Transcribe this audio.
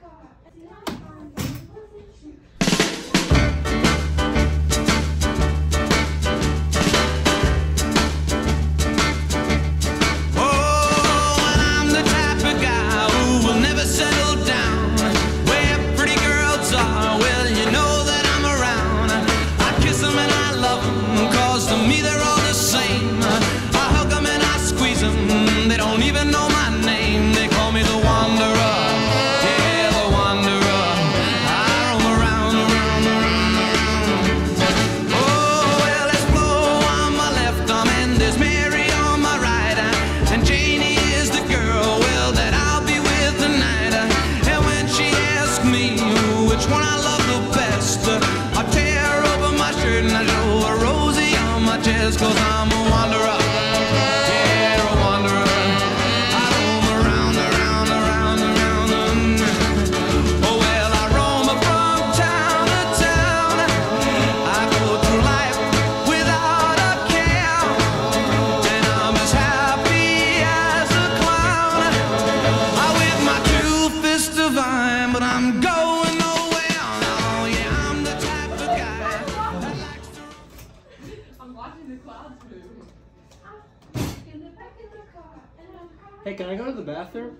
God. and I show a Rosie on my chest, cause I'm a wanderer. Hey, can I go to the bathroom?